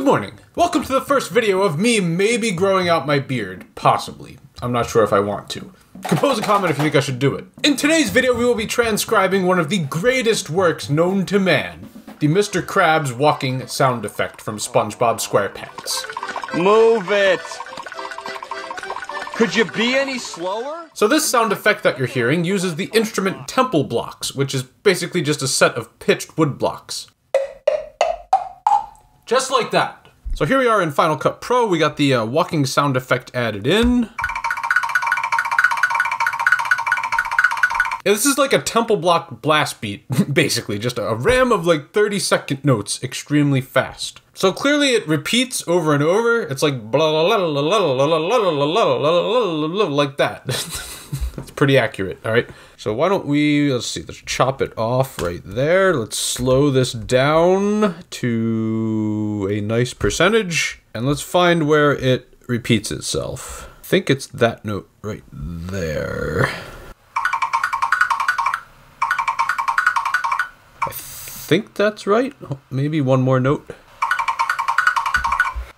Good morning. Welcome to the first video of me maybe growing out my beard. Possibly. I'm not sure if I want to. Compose a comment if you think I should do it. In today's video, we will be transcribing one of the greatest works known to man. The Mr. Krabs walking sound effect from SpongeBob SquarePants. Move it! Could you be any slower? So this sound effect that you're hearing uses the instrument temple blocks, which is basically just a set of pitched wood blocks. Just like that. So here we are in Final Cut Pro. We got the uh, walking sound effect added in. Yeah, this is like a temple block blast beat, basically, just a ram of like 30 second notes extremely fast. So clearly it repeats over and over. It's like blah blah blah blah blah blah blah blah blah like that. Pretty accurate, all right? So why don't we, let's see, let's chop it off right there. Let's slow this down to a nice percentage. And let's find where it repeats itself. I think it's that note right there. I think that's right. Oh, maybe one more note.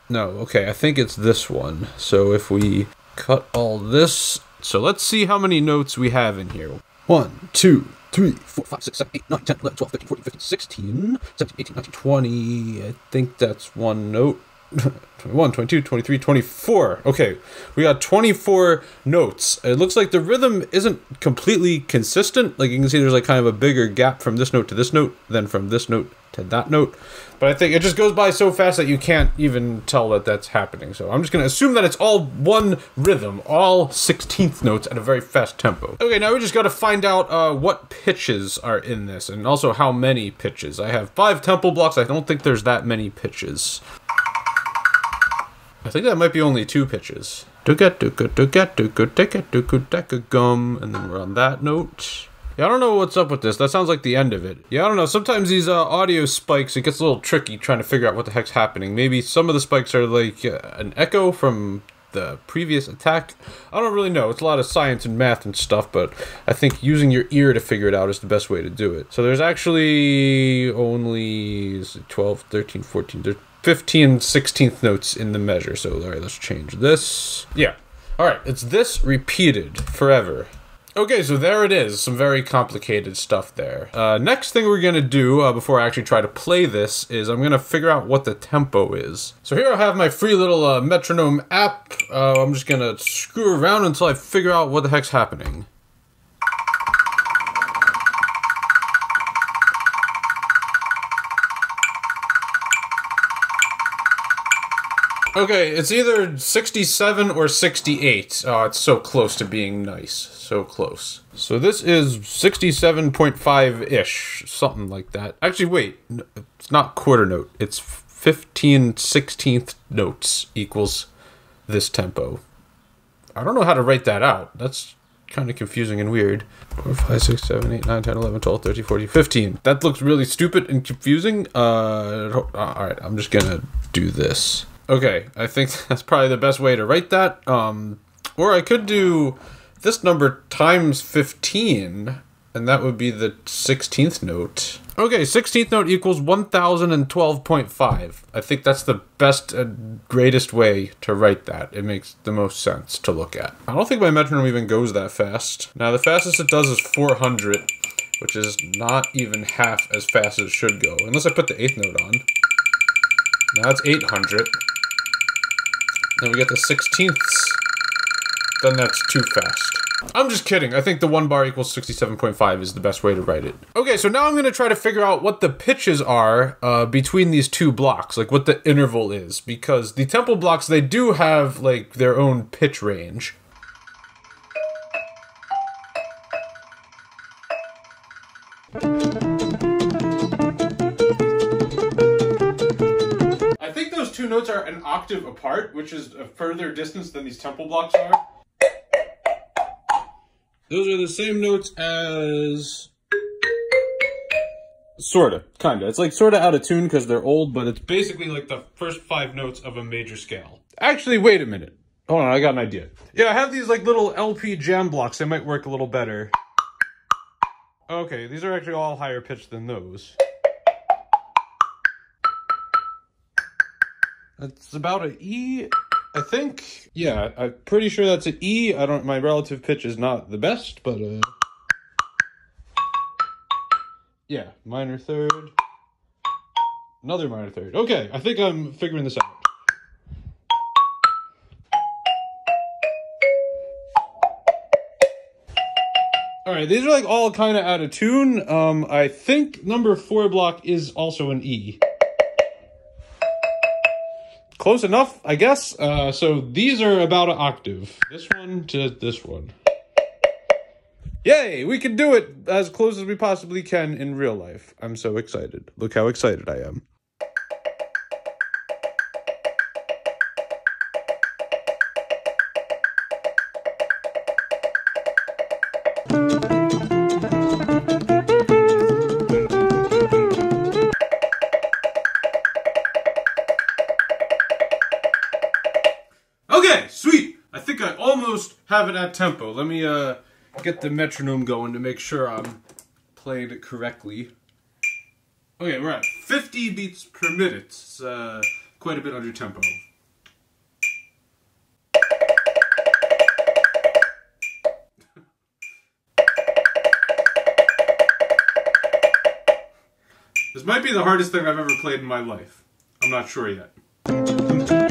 No, okay, I think it's this one. So if we cut all this, so let's see how many notes we have in here. 1, 2, 3, 4, 5, 6, 7, 8, 9, 10, 11, 12, 13, 14, 15, 16, 17, 18, 19, 20. I think that's one note. 21, 22, 23, 24. Okay, we got 24 notes. It looks like the rhythm isn't completely consistent. Like you can see there's like kind of a bigger gap from this note to this note than from this note to that note. But I think it just goes by so fast that you can't even tell that that's happening. So I'm just going to assume that it's all one rhythm, all 16th notes at a very fast tempo. Okay, now we just got to find out uh, what pitches are in this and also how many pitches. I have five temple blocks. I don't think there's that many pitches. I think that might be only two pitches. Gum, and then we're on that note. Yeah, I don't know what's up with this. That sounds like the end of it. Yeah, I don't know. Sometimes these uh, audio spikes, it gets a little tricky trying to figure out what the heck's happening. Maybe some of the spikes are like uh, an echo from the previous attack. I don't really know. It's a lot of science and math and stuff, but I think using your ear to figure it out is the best way to do it. So there's actually only 12, 13, 14, there's 15 16th notes in the measure. So, all right, let's change this. Yeah. All right, it's this repeated forever. Okay, so there it is. Some very complicated stuff there. Uh, next thing we're going to do uh, before I actually try to play this is I'm going to figure out what the tempo is. So here I have my free little uh, metronome app. Uh, I'm just going to screw around until I figure out what the heck's happening. Okay, it's either 67 or 68. Oh, it's so close to being nice. So close. So this is 67.5-ish, something like that. Actually, wait. It's not quarter note. It's 15 16th notes equals this tempo. I don't know how to write that out. That's kind of confusing and weird. 4, 5, 6, 7, 8, 9, 10, 11, 12, 13, 14, 15. That looks really stupid and confusing. Uh, Alright, I'm just gonna do this. Okay, I think that's probably the best way to write that. Um, or I could do this number times 15, and that would be the 16th note. Okay, 16th note equals 1012.5. I think that's the best and greatest way to write that. It makes the most sense to look at. I don't think my metronome even goes that fast. Now, the fastest it does is 400, which is not even half as fast as it should go, unless I put the 8th note on. Now it's 800. Then we get the 16ths. Then that's too fast. I'm just kidding. I think the one bar equals 67.5 is the best way to write it. Okay, so now I'm going to try to figure out what the pitches are uh, between these two blocks, like what the interval is, because the temple blocks, they do have like their own pitch range. Notes are an octave apart, which is a further distance than these temple blocks are. Those are the same notes as... Sorta, kinda. It's like sorta out of tune because they're old, but it's basically like the first five notes of a major scale. Actually, wait a minute. Hold on, I got an idea. Yeah, I have these like little LP jam blocks. They might work a little better. Okay, these are actually all higher pitched than those. That's about an E, I think. Yeah, I'm pretty sure that's an E. I don't. My relative pitch is not the best, but uh. Yeah, minor third. Another minor third. Okay, I think I'm figuring this out. All right, these are like all kind of out of tune. Um, I think number four block is also an E. Close enough, I guess. Uh, so these are about an octave. This one to this one. Yay, we can do it as close as we possibly can in real life. I'm so excited. Look how excited I am. Have it at tempo. Let me uh get the metronome going to make sure I'm playing it correctly. Okay, we're at 50 beats per minute. It's uh, quite a bit under tempo. This might be the hardest thing I've ever played in my life. I'm not sure yet.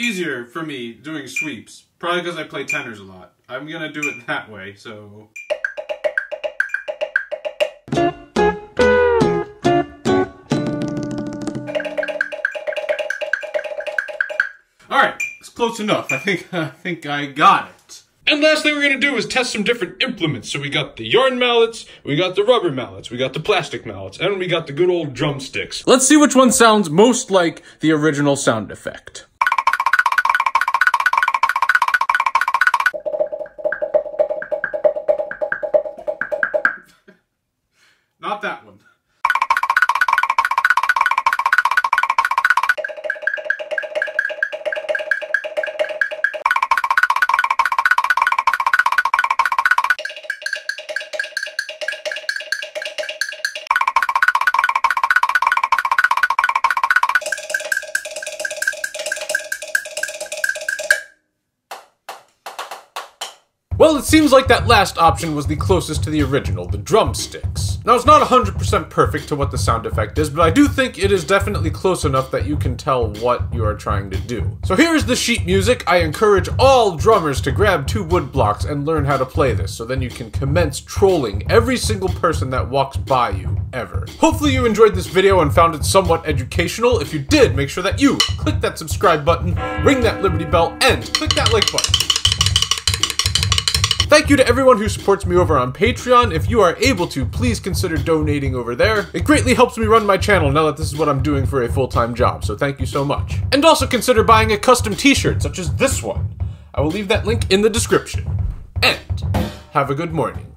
Easier for me doing sweeps. Probably because I play tenors a lot. I'm gonna do it that way, so. Alright, it's close enough. I think I think I got it. And last thing we're gonna do is test some different implements. So we got the yarn mallets, we got the rubber mallets, we got the plastic mallets, and we got the good old drumsticks. Let's see which one sounds most like the original sound effect. Not that one. Well, it seems like that last option was the closest to the original, the drumsticks. Now, it's not 100% perfect to what the sound effect is, but I do think it is definitely close enough that you can tell what you are trying to do. So here's the sheet music. I encourage all drummers to grab two wood blocks and learn how to play this, so then you can commence trolling every single person that walks by you, ever. Hopefully you enjoyed this video and found it somewhat educational. If you did, make sure that you click that subscribe button, ring that Liberty Bell, and click that like button. Thank you to everyone who supports me over on Patreon. If you are able to, please consider donating over there. It greatly helps me run my channel now that this is what I'm doing for a full-time job, so thank you so much. And also consider buying a custom t-shirt, such as this one. I will leave that link in the description. And have a good morning.